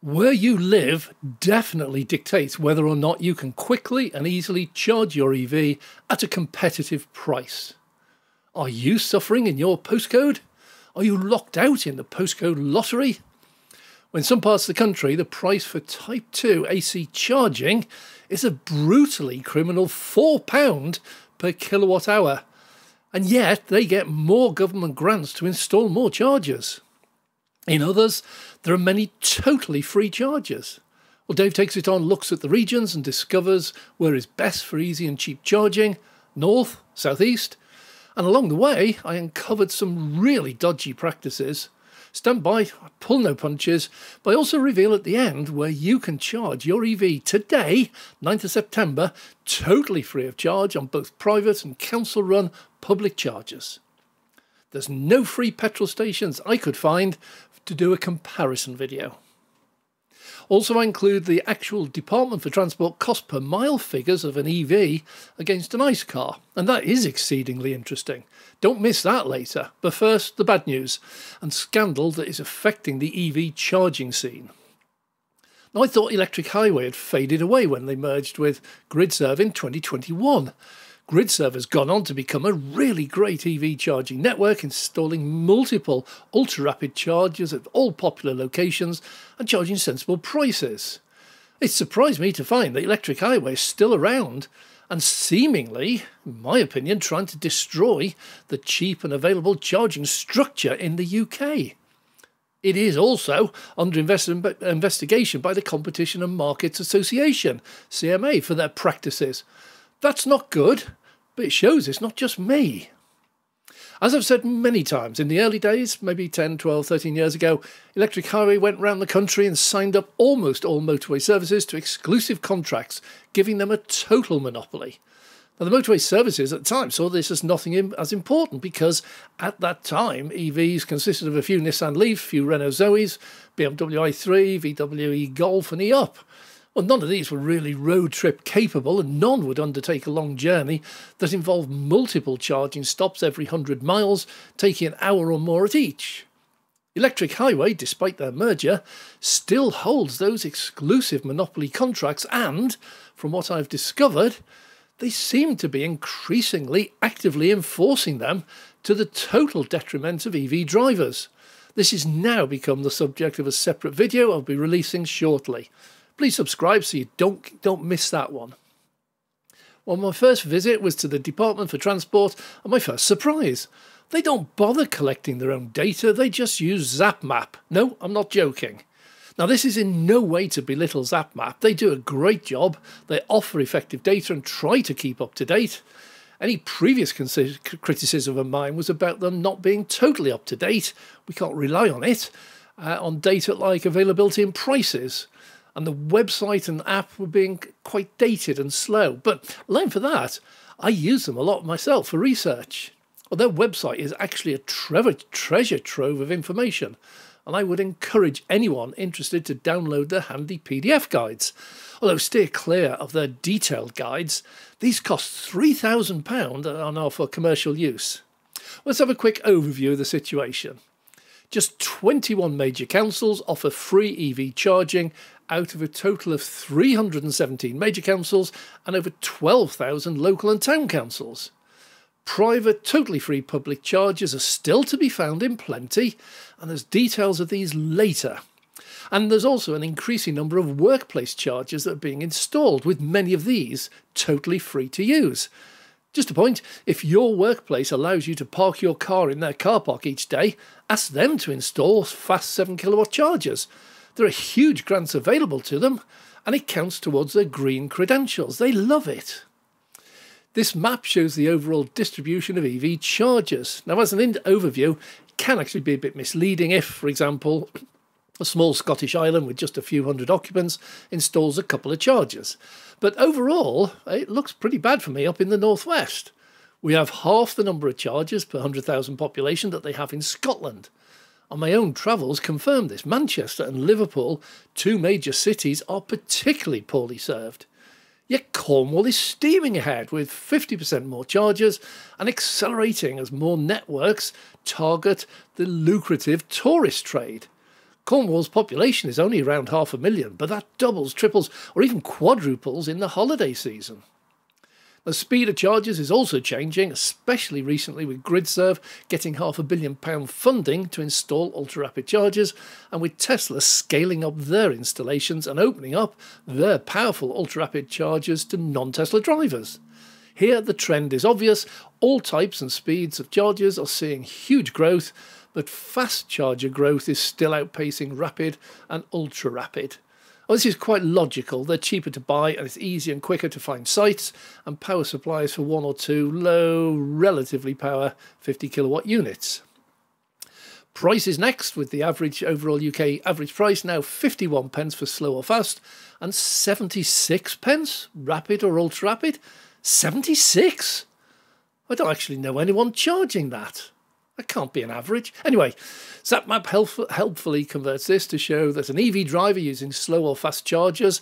Where you live definitely dictates whether or not you can quickly and easily charge your EV at a competitive price. Are you suffering in your postcode? Are you locked out in the postcode lottery? When some parts of the country, the price for Type 2 AC charging is a brutally criminal £4 per kilowatt hour, and yet they get more government grants to install more chargers. In others, there are many totally free chargers. Well, Dave takes it on, looks at the regions, and discovers where is best for easy and cheap charging north, southeast. And along the way, I uncovered some really dodgy practices. Stand by, pull no punches, but I also reveal at the end where you can charge your EV today, 9th of September, totally free of charge on both private and council run public chargers. There's no free petrol stations I could find, to do a comparison video. Also, I include the actual Department for Transport cost per mile figures of an EV against an ICE car, and that is exceedingly interesting. Don't miss that later. But first, the bad news and scandal that is affecting the EV charging scene. Now, I thought Electric Highway had faded away when they merged with GridServe in 2021, GridServe has gone on to become a really great EV charging network, installing multiple ultra rapid chargers at all popular locations and charging sensible prices. It surprised me to find that Electric Highway is still around and seemingly, in my opinion, trying to destroy the cheap and available charging structure in the UK. It is also under investigation by the Competition and Markets Association, CMA, for their practices. That's not good, but it shows it's not just me. As I've said many times, in the early days, maybe 10, 12, 13 years ago, Electric Highway went round the country and signed up almost all motorway services to exclusive contracts, giving them a total monopoly. Now, the motorway services at the time saw this as nothing as important because at that time, EVs consisted of a few Nissan Leaf, a few Renault Zoes, BMW i3, VW e Golf, and e Up. Well, none of these were really road trip capable, and none would undertake a long journey that involved multiple charging stops every 100 miles, taking an hour or more at each. Electric Highway, despite their merger, still holds those exclusive monopoly contracts, and, from what I've discovered, they seem to be increasingly actively enforcing them to the total detriment of EV drivers. This has now become the subject of a separate video I'll be releasing shortly. Please subscribe so you don't, don't miss that one. Well, my first visit was to the Department for Transport and my first surprise. They don't bother collecting their own data, they just use ZapMap. No, I'm not joking. Now, this is in no way to belittle ZapMap. They do a great job, they offer effective data and try to keep up to date. Any previous criticism of mine was about them not being totally up to date. We can't rely on it, uh, on data like availability and prices and the website and app were being quite dated and slow. But alone for that, I use them a lot myself for research. Well, their website is actually a treasure trove of information, and I would encourage anyone interested to download their handy PDF guides. Although steer clear of their detailed guides, these cost £3,000 and are now for commercial use. Let's have a quick overview of the situation. Just 21 major councils offer free EV charging out of a total of 317 major councils and over 12,000 local and town councils. Private, totally free public charges are still to be found in plenty, and there's details of these later. And there's also an increasing number of workplace charges that are being installed, with many of these totally free to use. Just a point, if your workplace allows you to park your car in their car park each day, ask them to install fast 7 kilowatt chargers. There are huge grants available to them, and it counts towards their green credentials. They love it. This map shows the overall distribution of EV chargers. Now, as an overview, it can actually be a bit misleading if, for example, a small Scottish island with just a few hundred occupants installs a couple of chargers. But overall, it looks pretty bad for me up in the northwest. We have half the number of chargers per 100,000 population that they have in Scotland. On my own travels confirmed this. Manchester and Liverpool, two major cities, are particularly poorly served. Yet Cornwall is steaming ahead with 50% more chargers and accelerating as more networks target the lucrative tourist trade. Cornwall's population is only around half a million, but that doubles, triples, or even quadruples in the holiday season. The speed of charges is also changing, especially recently with GridServe getting half a billion pound funding to install ultra rapid chargers, and with Tesla scaling up their installations and opening up their powerful ultra rapid chargers to non Tesla drivers. Here, the trend is obvious all types and speeds of chargers are seeing huge growth, but fast charger growth is still outpacing rapid and ultra rapid. Well, this is quite logical. They're cheaper to buy and it's easier and quicker to find sites and power supplies for one or two low, relatively power 50 kilowatt units. Price is next with the average overall UK average price now 51 pence for slow or fast and 76 pence rapid or ultra rapid. 76? I don't actually know anyone charging that. That can't be an average. Anyway, ZapMap help, helpfully converts this to show that an EV driver using slow or fast chargers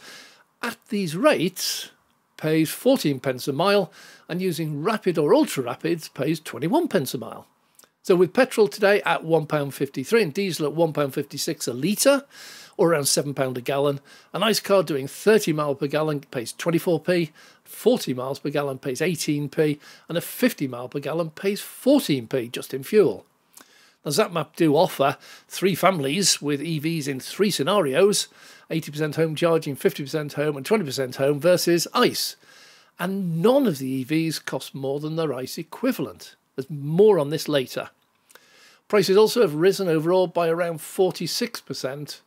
at these rates pays 14 pence a mile and using rapid or ultra rapids pays 21 pence a mile. So with petrol today at £1.53 and diesel at £1.56 a litre, or around £7 a gallon, an ICE car doing 30 miles per gallon pays 24p, 40 miles per gallon pays 18p, and a 50 mile per gallon pays 14p just in fuel. Now ZapMap do offer three families with EVs in three scenarios 80% home charging, 50% home, and 20% home versus ICE. And none of the EVs cost more than their ICE equivalent. There's more on this later. Prices also have risen overall by around 46%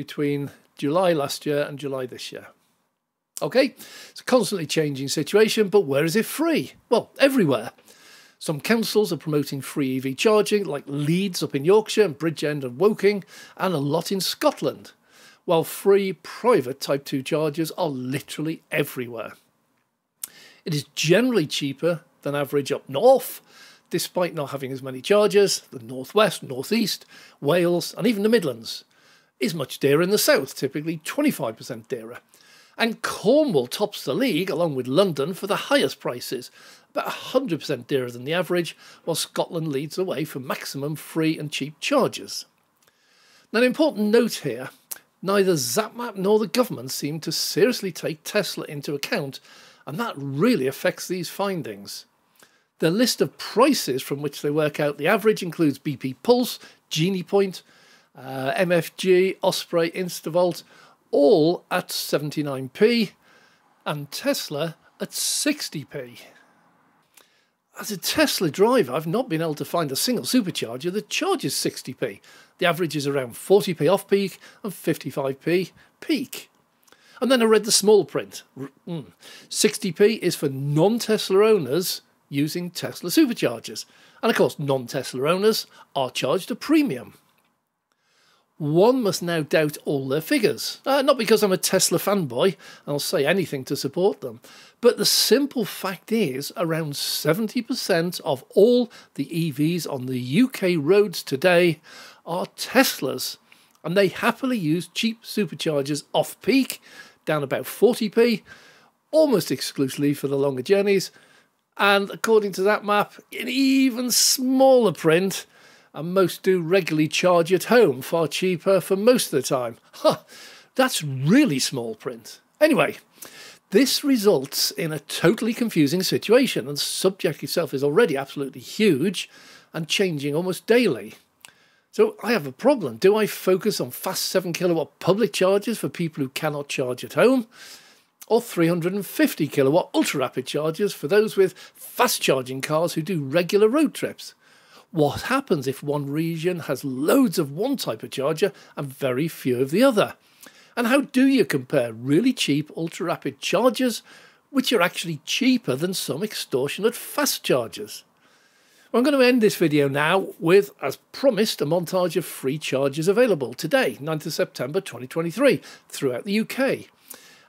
between July last year and July this year. Okay, it's a constantly changing situation, but where is it free? Well, everywhere. Some councils are promoting free EV charging, like Leeds up in Yorkshire and Bridgend and Woking, and a lot in Scotland, while free private Type 2 chargers are literally everywhere. It is generally cheaper than average up north, despite not having as many chargers, the northwest, northeast, Wales, and even the Midlands is much dearer in the south, typically 25% dearer. And Cornwall tops the league, along with London, for the highest prices, about 100% dearer than the average, while Scotland leads the way for maximum free and cheap charges. Now, an important note here neither ZapMap nor the government seem to seriously take Tesla into account, and that really affects these findings. The list of prices from which they work out the average includes BP Pulse, GeniePoint, uh, MFG, Osprey, Instavolt, all at 79p, and Tesla at 60p. As a Tesla driver, I've not been able to find a single supercharger that charges 60p. The average is around 40p off peak and 55p peak. And then I read the small print. 60p mm. is for non Tesla owners using Tesla superchargers. And of course, non Tesla owners are charged a premium. One must now doubt all their figures. Uh, not because I'm a Tesla fanboy, and I'll say anything to support them, but the simple fact is around 70% of all the EVs on the UK roads today are Teslas, and they happily use cheap superchargers off peak, down about 40p, almost exclusively for the longer journeys, and according to that map, in even smaller print, and most do regularly charge at home, far cheaper for most of the time. Huh, that's really small print. Anyway, this results in a totally confusing situation, and the subject itself is already absolutely huge and changing almost daily. So I have a problem. Do I focus on fast 7 kilowatt public chargers for people who cannot charge at home? or 350 kilowatt ultra rapid chargers for those with fast charging cars who do regular road trips. What happens if one region has loads of one type of charger and very few of the other? And how do you compare really cheap ultra rapid chargers, which are actually cheaper than some extortionate fast chargers? I'm going to end this video now with, as promised, a montage of free chargers available today, 9th of September 2023, throughout the UK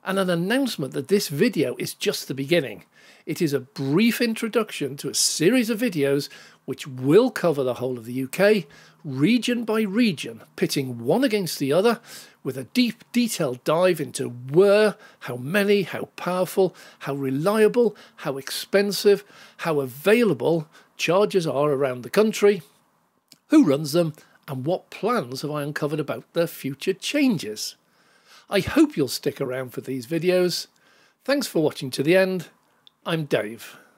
and an announcement that this video is just the beginning. It is a brief introduction to a series of videos which will cover the whole of the UK, region by region, pitting one against the other with a deep, detailed dive into where, how many, how powerful, how reliable, how expensive, how available chargers are around the country, who runs them, And what plans have I uncovered about their future changes? I hope you'll stick around for these videos. Thanks for watching to the end. I'm Dave.